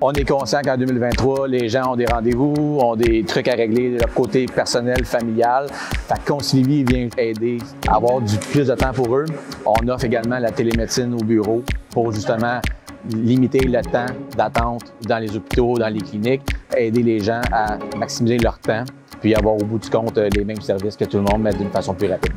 On est conscient qu'en 2023, les gens ont des rendez-vous, ont des trucs à régler de leur côté personnel, familial. Fait que vient aider à avoir du plus de temps pour eux. On offre également la télémédecine au bureau pour justement limiter le temps d'attente dans les hôpitaux, dans les cliniques, aider les gens à maximiser leur temps, puis avoir au bout du compte euh, les mêmes services que tout le monde, mais d'une façon plus rapide.